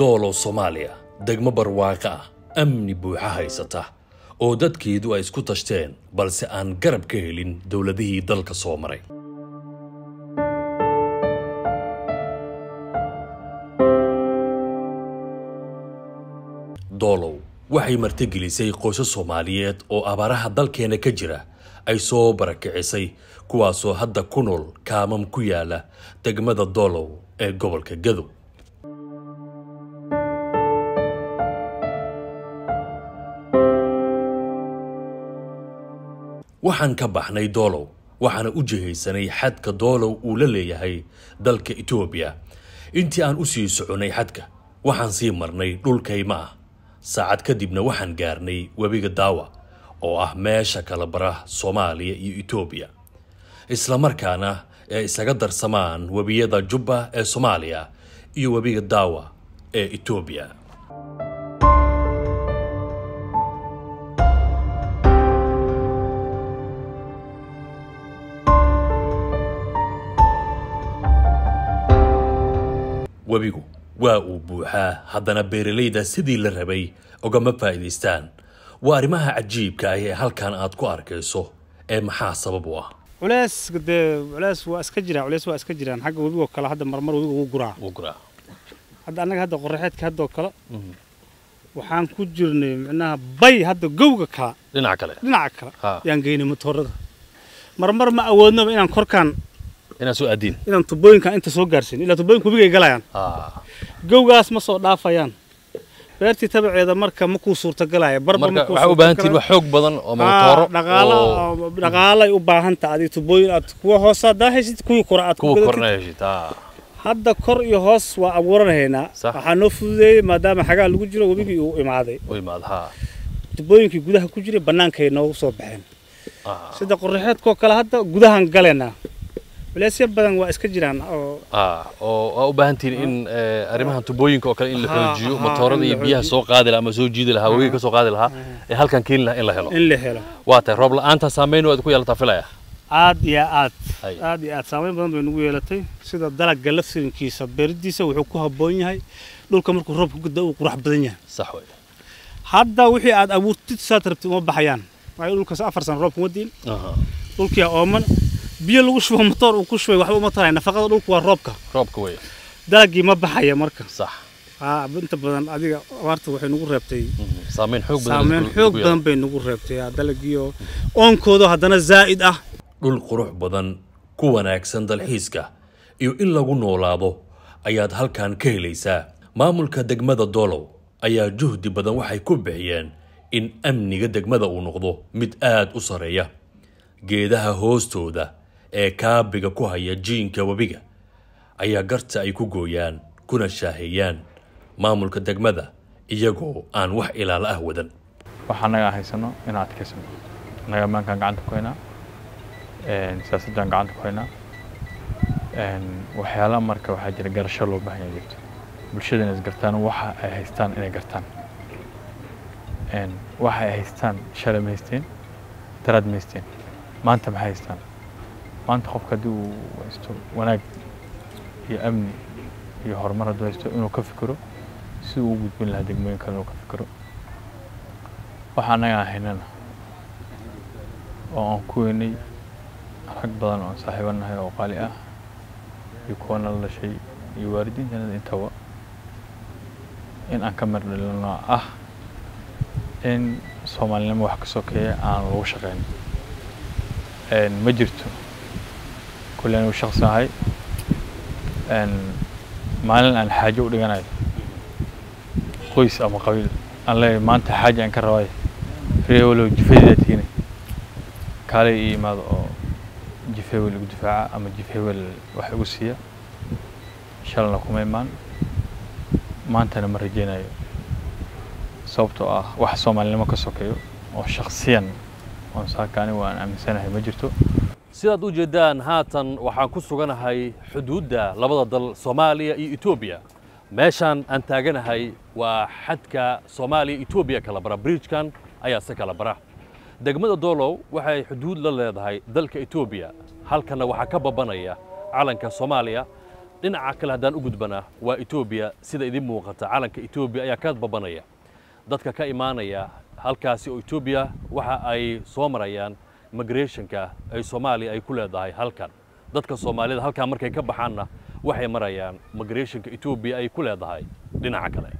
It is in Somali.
doolow soomaaliya degmo barwaaqo ah amni buuxa haysata oo dadkeedu ay isku tashteen balse aan garab ka helin dowladihii dalka soo maray. Doolow waxay martigelisay qoysas soomaaliyeed oo abaaraha dalkeena ka jira ay soo barakicisay kuwaasoo hadda ku nool kaamam ku yaalla degmada doolow ee gobolka gadow waxaan ka baxnay doolow waxaana u jihaysanay xadka doolow uu la leeyahay dalka etoobiya intii aan u sii soconay xadka waxaan sii marnay dhulkayma ah saacad kadibna waxaan gaarnay webiga daawa oo ah meesha kala bara soomaaliya iyo etoobiya islamarkaana ee isaga darsamaan webiyada jubba ee soomaaliya iyo webiga daawa ee etoobiya webigu waa uu buuxaa haddana beeralayda sidii la rabay ogama faa'iidaystaan. Waa arrimaha cajiibka ah ee halkan aad ku arkayso ee maxaa sabab u ah? Culeys dee culeys waa iska jiraa culeys waa iska jiraan. Xagga webigoo kale hadda marmar webiga wuu guraa. Wuu guraa. Hadda annaga hadda qorraxeedka haddoo kale waxaan ku jirnay micnaha bay hadda gowga kala dhinaca kale. Dhinaca kale. Yaan geynay matoorada marmar ma awoodnaba inaan korkaan إن سوء الدين إن طبوين كأنت سوء جرسين إلا طبوين كبيجي جلايان آه جو قاس مصو لافيان بيرتي تبع إذا مرك مكو صورة جلاية برب مكو صورة بانتي وحوق بدن أو موتور آه نقالة نقالة وباهن تعدي طبوين أتكو هوسا دهش تكو كرة أتكو كرة نهش تا هذا كر يهوس وأورن هنا حنفذي ما دام حاجة لوجرو وبيجي وإمادي وإمادها تبوين كي جودها كوجري بنان كي نو صوب سيدا قرحات كو كلا هذا جودها انقلنا culeysyo badan waa iska jiraan oo ah, oo waa u baahan tihiin in eh, arrimahan tubooyinka oo kale in la xoojiyo in iyo biyaha soo qaadi lahaa ama soo jiidi lahaa webiga ka soo qaadi lahaa ee halkan keeni lahaa in la helo in la helo waa tahay roob la-aanta saameyn waad ku yeelataa filaya aad iyo aad aad iyo aad saameyn badan bay nagu yeelatay sida dalagga laftirinkiisa beeridiisa wuxuu ku habboon yahay dhulka markuu roobka gudda uu qurux badan yahay sax wey hadda wixii aad abuurtid saad rabtid uma baxayaan waayo dhulkaas afar sano roobka uma diin dhulkii ooman biyo lagu shubo matoor uu ku shubay waxba uma taraya nafaqada dhulku waa roobka. Roobka wey dalagii ma baxaya marka. Sax. Haa inta badan adiga abaarta waxay nagu reebtay. Mhm. saameyn xoog badan saameyn isku- xoog isku badan bay nagu reebtay. Haa, dalagiioo oonkooda haddana zaa'id ah. Dhul qurux badan ku wanaagsan dalxiiska iyo in lagu noolaado ayaad halkan ka helaysaa. Maamulka degmada doolow ayaa juhdi badan waxay ku bixiyeen in amniga degmada uu noqdo mid aad u sarreeya. Geedaha hoostooda ee kaabiga ku haya jiinka webiga ayaa garta ay ku gooyaan kuna shaaheeyaan maamulka degmada iyagoo aan wax ilaalo ah wadan. Waxa naga haysano inaan adkaysano naga maankaan gacanta ku haynaa siyaasaddaan gacanta ku haynaa een, waxyaala marka waxaa jira garasho loo baahan yahay jirto. Bulshada inay isgartaan waxa ay haystaan inay gartaan. Waxa ay haystaan shalay ma haysteen daraad ma haysteen. Maanta maxay haystaan maanta qofka haddii uu haysto wanaag iyo amni iyo horumar hadduu haysto inuu ka fikiro si uu u gudbin lahaa degmooyin kale inuu ka fikiro. Waxa annaga aan haynana oo aan ku weynay rag badan oo aan saaxiibo nahay oo qaali ah iyo kuwa nala dhashay iyo waalidiintanada intaba in aan ka mardhalino ah in soomaalinimo wax ka aan lagu shaqeyn. Een, ma jirto kulle anigu shaqsi ahay maalin aan xaajo u dhiganayo qoys ama qabiil aan leeyahay maanta xaaja aan ka rabay reewalow jifadida tiine kaalay ii imaado oo jifeewel igu difaaca ama jifeewel wax igu siiya shalna kuma imaan maantana ma rajeynayo sababtoo ah wax soomaalinimo ka sokeeyo oo shakhsiyan oon saakaani waan aaminsanahay ma jirto sidaad u jeedaan haatan waxaan ku suganahay xuduudda labada dal soomaaliya iyo etoobiya meeshaan aan taaganahay waa xadka soomaaliya etoobiya kala bara bridgekan ayaa se kala bara. Degmada doolow waxay xuduud la leedahay dalka etoobiya halkanna waxaa ka babanaya calanka soomaaliya. Dhinaca kale haddaan u gudbanaa waa etoobiya sida idin muuqata calanka etoobiya ayaa ka babanaya. Dadka ka imaanaya halkaasi oo etoobiya waxa ay soo marayaan migrationka ay soomaaliya ay ku leedahay halkan. Dadka soomaalida halkan markay ka baxaanna waxay marayaan migrationka etoobiya ay ku leedahay dhinaca kale